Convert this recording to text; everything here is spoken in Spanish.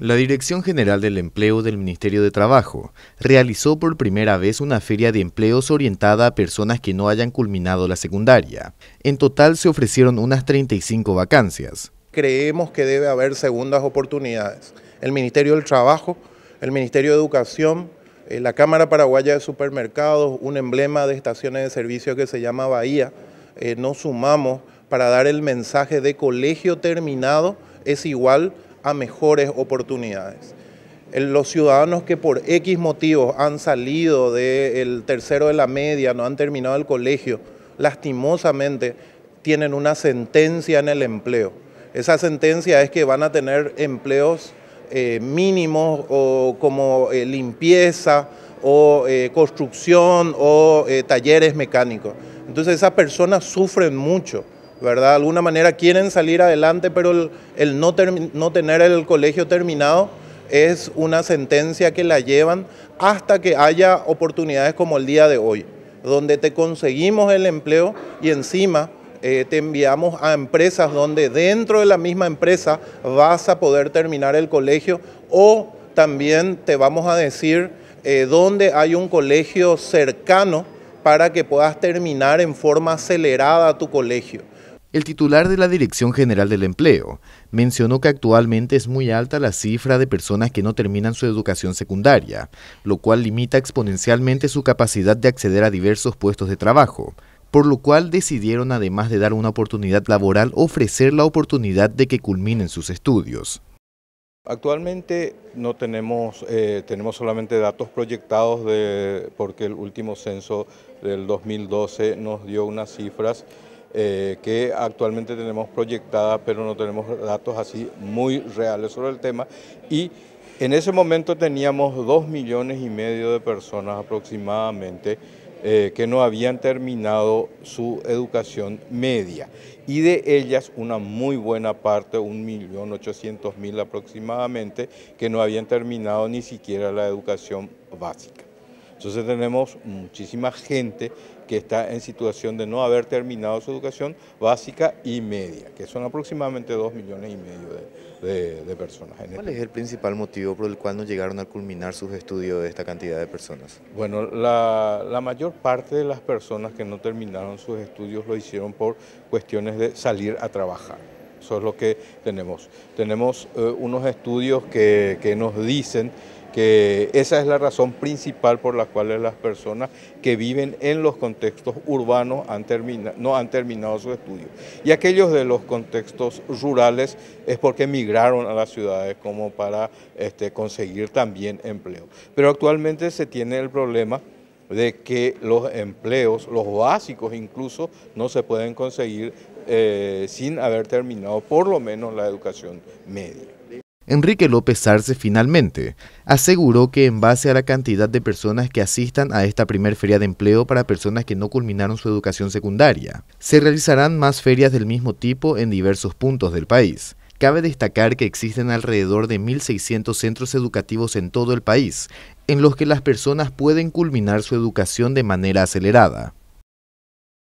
La Dirección General del Empleo del Ministerio de Trabajo realizó por primera vez una feria de empleos orientada a personas que no hayan culminado la secundaria. En total se ofrecieron unas 35 vacancias. Creemos que debe haber segundas oportunidades. El Ministerio del Trabajo, el Ministerio de Educación, eh, la Cámara Paraguaya de Supermercados, un emblema de estaciones de servicio que se llama Bahía, eh, nos sumamos para dar el mensaje de colegio terminado es igual a mejores oportunidades. Los ciudadanos que por X motivos han salido del tercero de la media, no han terminado el colegio, lastimosamente tienen una sentencia en el empleo. Esa sentencia es que van a tener empleos eh, mínimos o como eh, limpieza o eh, construcción o talleres mecánicos. Entonces esas personas sufren mucho. ¿Verdad? De alguna manera quieren salir adelante, pero el, no, no tener el colegio terminado es una sentencia que la llevan hasta que haya oportunidades como el día de hoy, donde te conseguimos el empleo y encima eh, te enviamos a empresas donde dentro de la misma empresa vas a poder terminar el colegio o también te vamos a decir eh, dónde hay un colegio cercano para que puedas terminar en forma acelerada tu colegio. El titular de la Dirección General del Empleo mencionó que actualmente es muy alta la cifra de personas que no terminan su educación secundaria, lo cual limita exponencialmente su capacidad de acceder a diversos puestos de trabajo, por lo cual decidieron además de dar una oportunidad laboral ofrecer la oportunidad de que culminen sus estudios. Actualmente no tenemos, eh, tenemos solamente datos proyectados de, porque el último censo del 2012 nos dio unas cifras eh, que actualmente tenemos proyectada, pero no tenemos datos así muy reales sobre el tema. Y en ese momento teníamos dos millones y medio de personas aproximadamente eh, que no habían terminado su educación media y de ellas una muy buena parte, un millón ochocientos mil aproximadamente, que no habían terminado ni siquiera la educación básica. Entonces tenemos muchísima gente que está en situación de no haber terminado su educación básica y media, que son aproximadamente dos millones y medio de, personas. ¿Cuál este es el principal motivo por el cual no llegaron a culminar sus estudios de esta cantidad de personas? Bueno, la, mayor parte de las personas que no terminaron sus estudios lo hicieron por cuestiones de salir a trabajar. Eso es lo que tenemos. Tenemos eh, unos estudios que, que nos dicen que esa es la razón principal por la cual las personas que viven en los contextos urbanos no han terminado su estudio. Y aquellos de los contextos rurales es porque emigraron a las ciudades como para este, conseguir también empleo. Pero actualmente se tiene el problema de que los empleos, los básicos incluso, no se pueden conseguir eh, sin haber terminado por lo menos la educación media. Enrique López Arce finalmente aseguró que en base a la cantidad de personas que asistan a esta primer feria de empleo para personas que no culminaron su educación secundaria, se realizarán más ferias del mismo tipo en diversos puntos del país. Cabe destacar que existen alrededor de 1.600 centros educativos en todo el país, en los que las personas pueden culminar su educación de manera acelerada.